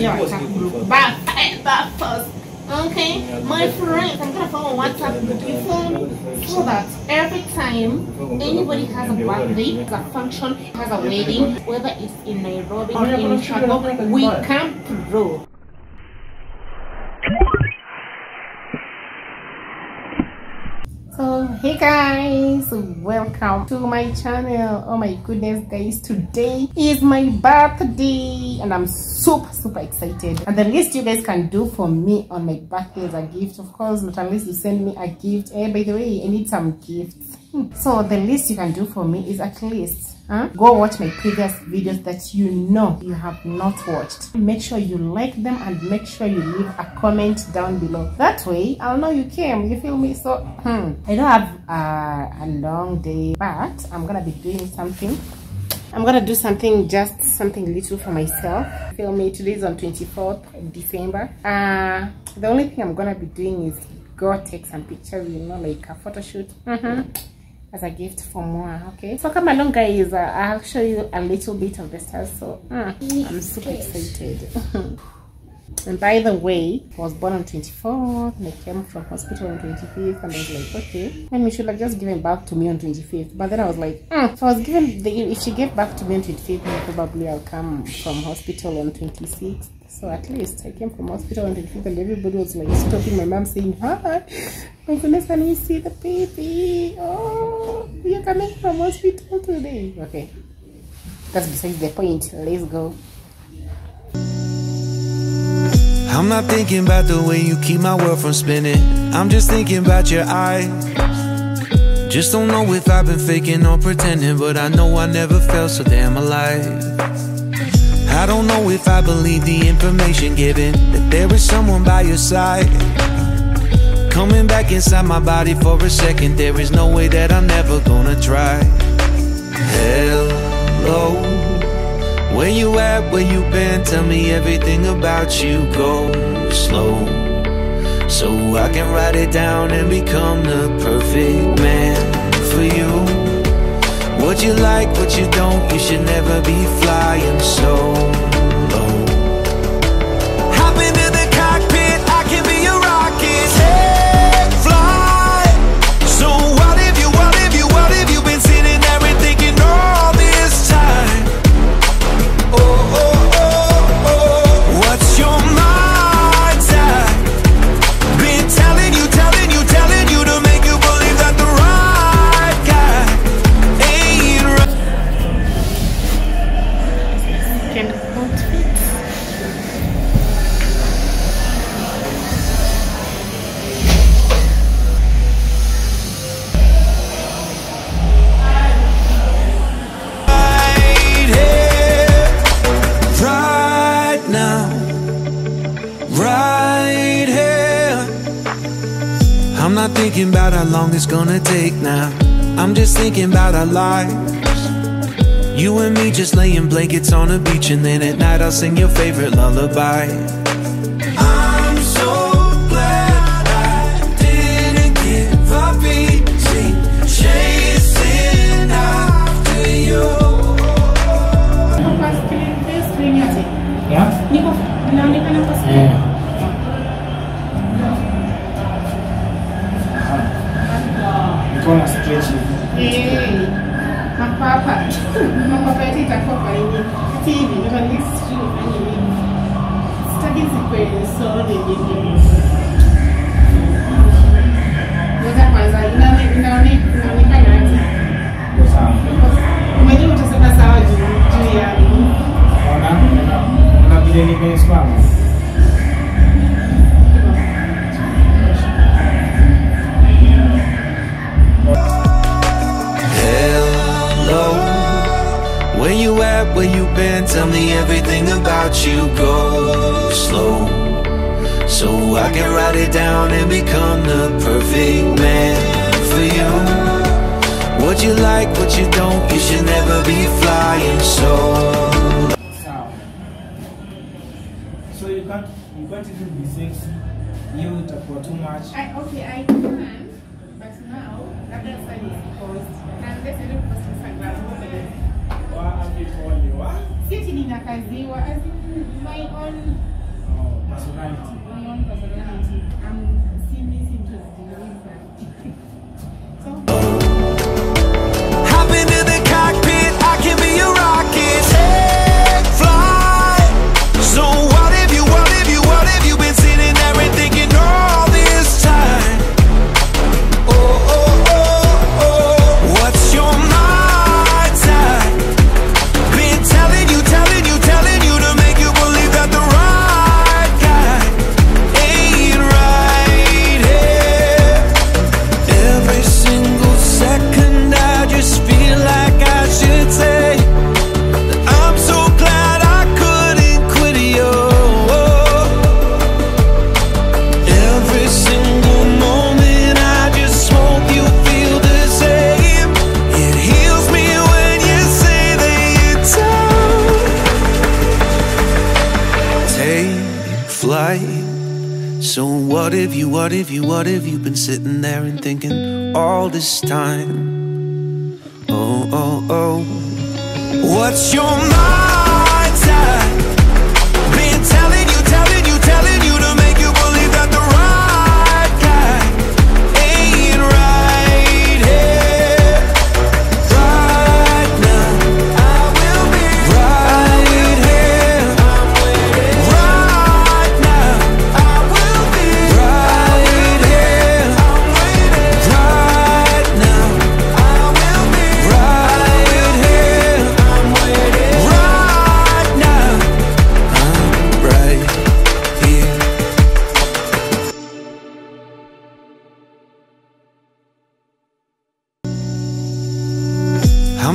Yeah, but, but first, okay, my friends, I'm gonna follow WhatsApp before so that every time anybody has a birthday, a function, has a wedding, whether it's in Nairobi or in Chicago, we come through. So hey guys, welcome to my channel. Oh my goodness guys, today is my birthday and I'm super super excited. And the least you guys can do for me on my birthday is a gift. Of course, not unless you send me a gift. Hey, by the way, I need some gifts. Hmm. So the least you can do for me is at least Huh? Go watch my previous videos that you know you have not watched. Make sure you like them and make sure you leave a comment down below. That way, I'll know you came. You feel me? So, hmm, I don't have uh, a long day, but I'm gonna be doing something. I'm gonna do something, just something little for myself. Feel me? Today is on 24th December. Uh, the only thing I'm gonna be doing is go take some pictures, you know, like a photo shoot. Mm -hmm as a gift for more okay? So come along guys uh, i'll show you a little bit of the stars so uh, i'm super excited. And by the way i was born on 24th and i came from hospital on 25th and i was like okay. And we should have just given birth to me on 25th but then i was like mm, if i was given the if she gave birth to me on 25th then probably i'll come from hospital on 26th so at least I came from hospital and and everybody was like stopping my mom saying, Hi, my goodness, can we see the baby? Oh, you're coming from hospital today. Okay. That's besides the point. Let's go. I'm not thinking about the way you keep my world from spinning. I'm just thinking about your eyes. Just don't know if I've been faking or pretending, but I know I never felt so damn alive. I don't know if I believe the information given That there is someone by your side. Coming back inside my body for a second There is no way that I'm never gonna try. Hello. Where you at, where you been? Tell me everything about you. Go slow. So I can write it down and become the perfect man for you what you like, what you don't, you should never be flying so thinking about how long it's gonna take now. I'm just thinking about our lives. You and me just laying blankets on a beach And then at night I'll sing your favorite lullaby. I'm so glad I didn't give up easy Chasing after you. Yeah? Eh. Yeah. Tuna stretch hivi. Eh. Mapapa. Mapapa yote itakuwa kwa nini? TV, ndio ni sijui nifanye nini. Sitaki zikwe solid hivi. Ngoja kwanza inaone inaone inaonekana aje? Sawa. Umejua tell me everything about you Go slow So I can write it down and become the perfect man for you What you like, what you don't, you should never be flying solo So you can't you can't even be sexy. You itakuwa too much. I, okay, I can, but now, labda sasa ni post. Na ndio sasa post Instagram. Wa update only wa. Sisi ninakaziwa as in my unknown, what if you, what if you, what if you've been sitting there and thinking all this time? Oh, oh, oh. What's your mind's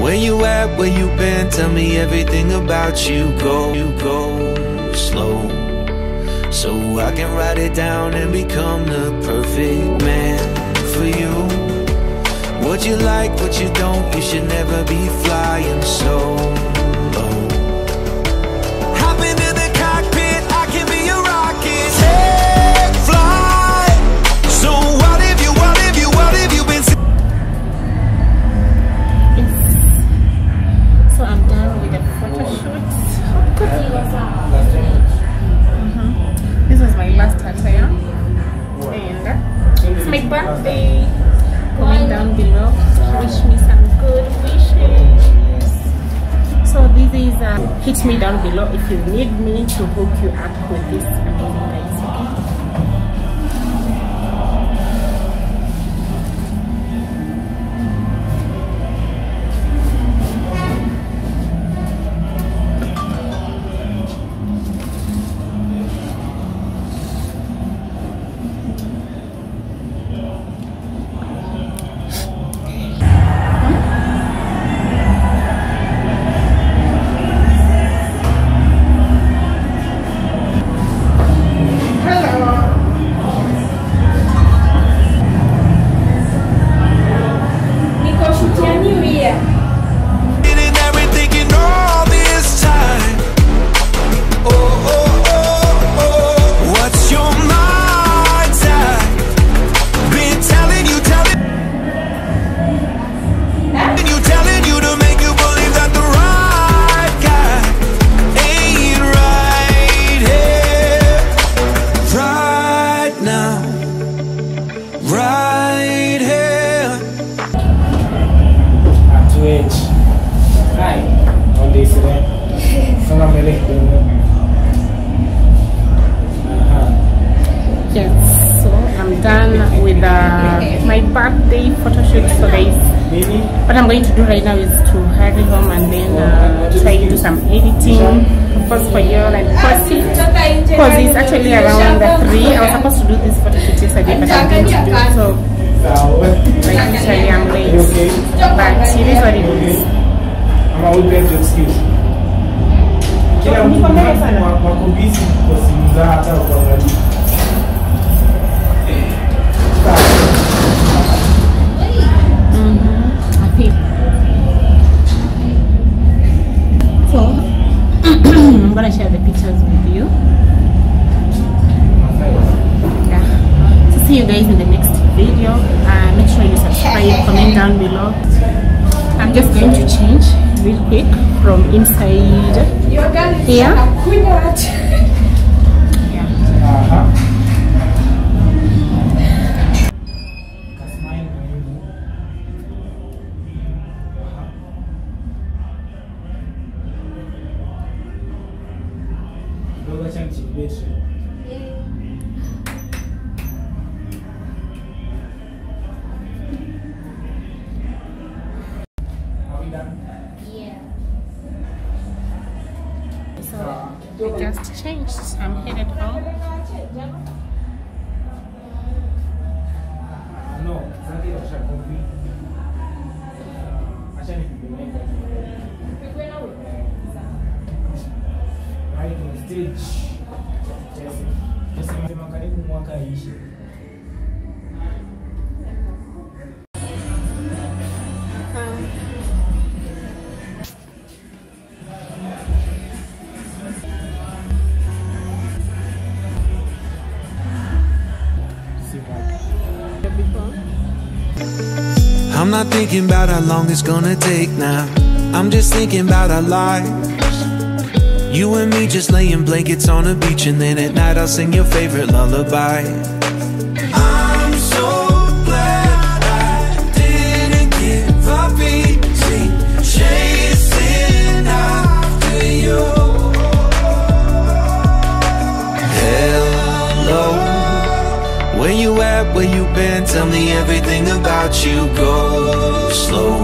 where you at? Where you been? Tell me everything about you. Go, you go slow, so I can write it down and become the perfect man for you. What you like, what you don't, you should never be flying so last attire, and it's my birthday. Comment down below, wish me some good wishes. So this is uh, hit me down below if you need me to hook you up with this amazing uh, my birthday photo shoot. So guys, what I'm going to do right now is to hurry home and then uh, try to do some editing, First for you all and post it. Because it's actually around the three. I was supposed to do this photo shoot yesterday, but I'm going to do it. So So, like literally I'm late, you okay? but it is what it is. Ama upe tu excuse. Kila mtu wako busy kwa simu zao hata kuangalia. Inside. Here so i just changed i'm headed home mic. Right on stage. Yes. Nasema karibu mwaka iishe. I'm not thinking about how long it's gonna take now. I'm just thinking about our lives. You and me just laying blankets on a beach, and then at night I'll sing your favorite lullaby. I'm been? Tell me everything about you. Go slow,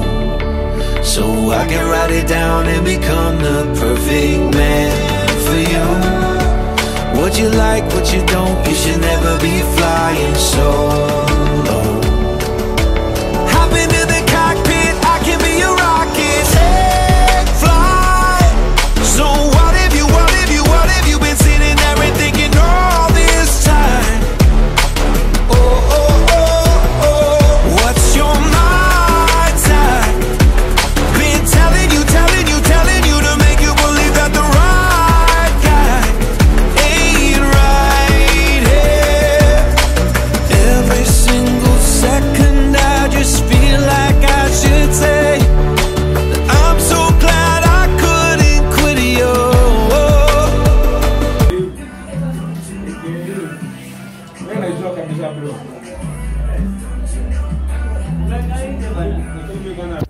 so I can write it down and become the perfect man for you. What you like, what you don't, you should never be flying solo. eso que me.